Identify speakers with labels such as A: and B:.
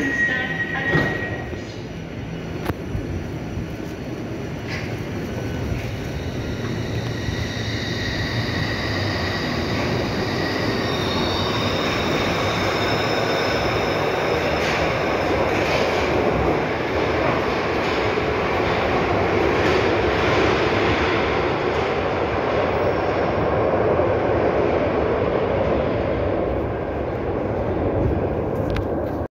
A: Gracias.